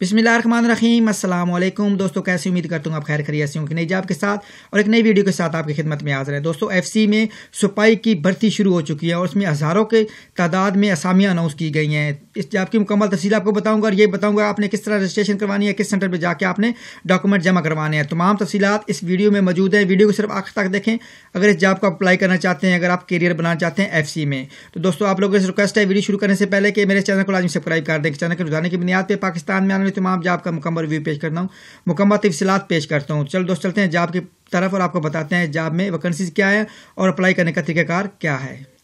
بسم اللہ الرحمن الرحیم۔ السلام علیکم۔ دوستوں کیسے امید کرتا ہوں آپ خیر خریت سے ہوں کہ نئی جاب کے ساتھ اور ایک نئی ویڈیو کے ساتھ آپ کی خدمت میں حاضر ہے دوستوں ایف سی میں سپائی کی بھرتی شروع ہو چکی ہے اور اس میں ہزاروں کے تعداد میں اسامیاں اناؤنس کی گئی ہیں۔ اس جاب کی مکمل تفصیل آپ کو بتاؤں گا اور یہ بتاؤں گا آپ نے کس طرح رجسٹریشن کروانی ہے، کس سینٹر پہ جا کے آپ نے ڈاکومنٹ جمع کروانے ہیں۔ تمام تفصیلات اس ویڈیو میں موجود ہیں۔ ویڈیو کو صرف آخر تک دیکھیں۔ اگر اس جاب کو اپلائی کرنا چاہتے ہیں، اگر آپ کیریئر بنانا چاہتے ہیں ایف سی میں۔ تو دوستوں آپ لوگوں سے ریکویسٹ ہے، ویڈیو شروع کرنے سے پہلے کہ میرے چینل کو لازمی سبسکرائب کر دیں۔ چینل کے رجحانے کی بنیاد پہ پاکستان میں آنے تمام جاب کا مکمل ریویو پیش کرتا ہوں۔ مکمل تفصیلات پیش کرتا ہوں۔ چل دوست، چلتے ہیں جاب کی طرف اور آپ کو بتاتے ہیں جاب میں ویکنسیز کیا ہے اور اپلائی کرنے کا طریقہ کار کیا ہے۔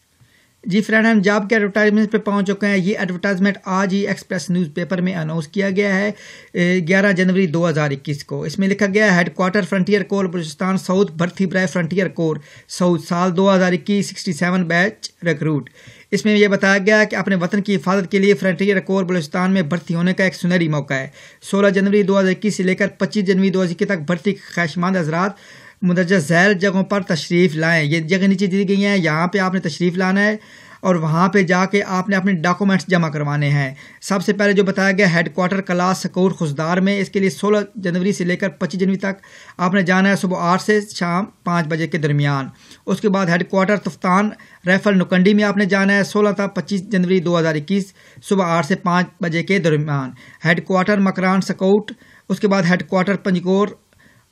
جی فرینڈ ہم جاب کے ایڈورٹائزمنٹ پہ پہنچ چکے ہیں، یہ ایڈورٹائزمنٹ آج ہی ایکسپریس نیوز پیپر میں اناؤنس کیا گیا ہے گیارہ جنوری دو ہزار اکیس کو۔ اس میں لکھا گیا ہے headquarter frontier corps Balochistan south برتھی برائے فرنٹیئر کور ساؤتھ سال دو ہزار اکیس سکسٹی سیون بیچ ریکروٹ اس میں یہ بتایا گیا کہ اپنے وطن کی حفاظت کے لیے فرنٹیئر کور بلوچستان میں بھرتی ہونے کا ایک سنہری موقع ہے۔ سولہ جنوری دو ہزار اکیس سے لے کر پچیس جنوری دو ہزار اکیس تک بھرتی خواہشمند حضرات مدرجہ ذیل جگہوں پر تشریف لائیں۔ یہ جگہ نیچے دی گئی ہیں، یہاں پہ آپ نے تشریف لانا ہے اور وہاں پہ جا کے آپ نے اپنے ڈاکومنٹس جمع کروانے ہیں۔ سب سے پہلے جو بتایا گیا ہیڈ کوارٹر کلاس سکور خزدار میں، اس کے لیے سولہ جنوری سے لے کر پچیس جنوری تک آپ نے جانا ہے صبح آٹھ سے شام پانچ بجے کے درمیان۔ اس کے بعد headquarter Taftan rifle Nokkundi میں آپ نے جانا ہے سولہ تھا پچیس جنوری دو ہزار اکیس صبح آٹھ سے پانچ بجے کے درمیان۔ ہیڈ کوارٹر مکران سکوٹ، اس کے بعد ہیڈ کوارٹر پنجگور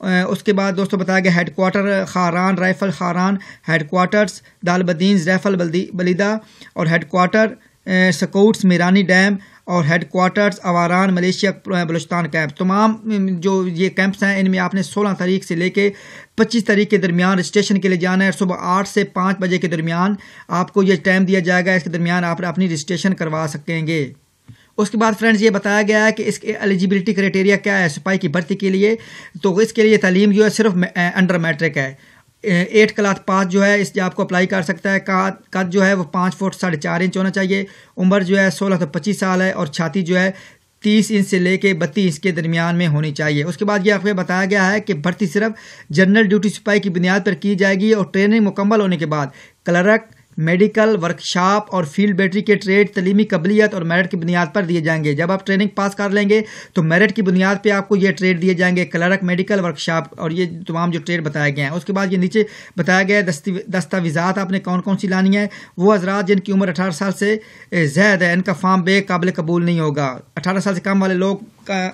اس کے بعد دوستوں بتایا گیا headquarter Kharan, rifle Kharan headquarters Dalbandin rifle Buleda اور head quarter scouts, Mirani dam, اور headquarters Awaran, militia Balochistan camp تمام جو یہ کیمپس ہیں، ان میں آپ نے سولہ تاریخ سے لے کے پچیس تاریخ کے درمیان رجسٹریشن کے لیے جانا ہے صبح آٹھ سے پانچ بجے کے درمیان آپ کو یہ ٹائم دیا جائے گا، اس کے درمیان آپ اپنی رجسٹریشن کروا سکیں گے۔ اس کے بعد فرینڈز یہ بتایا گیا ہے کہ اس کے ایلیجیبلٹی کرائٹیریا کیا ہے سپاہی کی بھرتی کے لیے۔ تو اس کے لیے تعلیم جو ہے صرف انڈر میٹرک ہے۔ ایٹ کلاس پاس جو ہے اس جاب کو اپلائی کر سکتا ہے۔ قد جو ہے وہ پانچ فٹ ساڑھے چار انچ ہونا چاہیے۔ عمر جو ہے سولہ سے پچیس سال ہے اور چھاتی جو ہے تیس انچ سے لے کے بتیس انچ کے درمیان میں ہونی چاہیے۔ اس کے بعد یہ آپ کو بتایا گیا ہے کہ بھرتی صرف جنرل ڈیوٹی سپاہی کی بنیاد پر کی جائے گی اور ٹریننگ مکمل ہونے کے بعد۔ کلرک میڈیکل ورکشاپ اور فیلڈ بیٹری کے ٹریڈ، تعلیمی قبلیت اور میرٹ کی بنیاد پر دیے جائیں گے۔ جب آپ ٹریننگ پاس کر لیں گے تو میرٹ کی بنیاد پہ آپ کو یہ ٹریڈ دیے جائیں گے، کلرک میڈیکل ورکشاپ اور یہ تمام جو ٹریڈ بتائے گئے ہیں۔ اس کے بعد یہ نیچے بتایا گیا ہے دستاویزات آپ نے کون کون سی لانی ہے۔ وہ حضرات جن کی عمر اٹھارہ سال سے زائد ہے، ان کا فارم بے قابل قبول نہیں ہوگا۔ اٹھارہ سال سے کم والے لوگ کا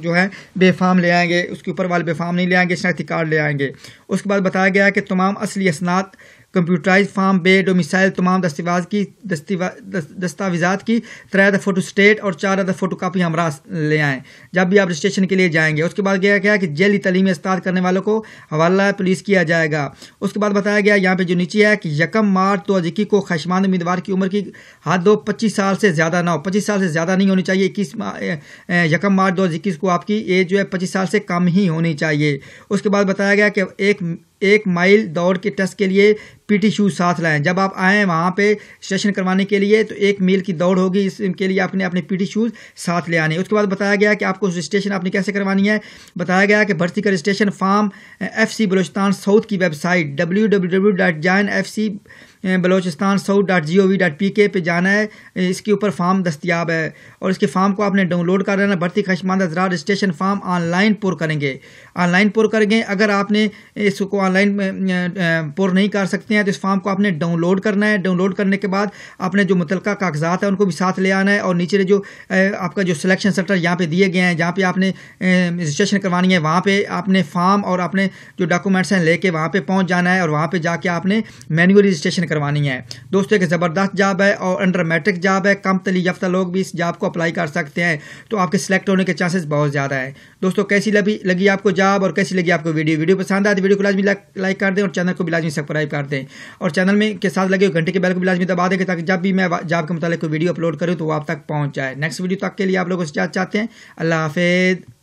جو ہے بے فارم لے آئیں گے، اس کے اوپر والے بے فارم نہیں لے آئیں گے شناختی کارڈ لے آئیں گے۔ اس کے بعد بتایا گیا ہے کہ تمام اصلی اسناد کمپیوٹرائز فارم، بے ڈومیسائل تمام دستاویز کی دستاویزات کی تر فوٹو اسٹیٹ اور چار ادر فوٹو کاپی ہمراہ لے آئیں۔ جب بھی آپ رجسٹریشن کے لیے جائیں گے، اس کے بعد گیا کیا کہ جیلی تعلیمی استاد کرنے والوں کو حوالہ پولیس کیا جائے گا۔ اس کے بعد بتایا گیا، یہاں پہ جو نیچے ہے کہ یکم مارچ دو ہزار کو خشمان امیدوار کی عمر کی حد دو پچیس سال سے زیادہ نہ ہو۔ پچیس سال سے زیادہ نہیں ہونی چاہیے، اکیس یکم مارچ دو ہزار اکیس کو آپ کی ایج جو ہے پچیس سال سے کم ہی ہونی چاہیے۔ اس کے بعد بتایا گیا کہ ایک ایک مائل دوڑ کے ٹیسٹ کے لیے پی ٹی شوز ساتھ لائیں۔ جب آپ آئیں وہاں پہ سیشن کروانے کے لیے تو ایک میل کی دوڑ ہوگی، اس کے لیے آپ نے اپنے پی ٹی شوز ساتھ لے آنے۔ اس کے بعد بتایا گیا کہ آپ کو رجسٹریشن آپ نے کیسے کروانی ہے۔ بتایا گیا کہ بھرتی کا registration form F C Balochistan south کی website W W W dot join F C Balochistan south dot G O V dot P K پہ جانا ہے، اس کے اوپر فارم دستیاب ہے۔ اور اس کے فارم کو آپ نے ڈاؤن لوڈ کر لینا بھرتی خشماندہ حضرات رجسٹریشن فارم آن لائن پور کریں گے۔ آن لائن پور کریں گے، اگر آپ نے اس کو آن لائن پور نہیں کر سکتے ہیں، تو اس فارم کو آپ نے ڈاؤن لوڈ کرنا ہے۔ ڈاؤن لوڈ کرنے کے بعد آپ نے جو متعلقہ کاغذات ہیں، ان کو بھی ساتھ لے آنا ہے۔ اور نیچے جو آپ کا جو سلیکشن سینٹر یہاں پہ دیے گئے ہیں، جہاں پہ آپ نے رجسٹریشن کروانی ہے، وہاں پہ آپ نے فارم اور اپنے جو ڈاکومنٹس ہیں، لے کے وہاں پہ پہنچ جانا ہے۔ اور وہاں پہ جا کے آپ نے مینولی رجسٹریشن کروانی ہے دوستوں ایک زبردست جاب ہے اور انڈر میٹرک جاب ہے۔ کم تلی یافتہ لوگ بھی اس جاب کو اپلائی کر سکتے ہیں۔ تو آپ کے سلیکٹ ہونے کے چانسز بہت زیادہ ہے دوستوں کیسی لگی لگی آپ کو جاب اور کیسی لگی آپ کو ویڈیو ویڈیو پسند آئے تو ویڈیو کو لازمی لائک کر دیں اور چینل کو بھی لازمی سبسکرائب کر دیں۔ اور چینل میں کے ساتھ لگے گھنٹے کے بیل کو بھی لازمی دبا دیں تاکہ جب بھی میں جاب کے متعلق کوئی ویڈیو اپلوڈ کروں تو وہ آپ تک پہنچ جائے۔ نیکسٹ ویڈیو تک کے لیے آپ لوگوں سے چاہتے ہیں۔ اللہ حافظ۔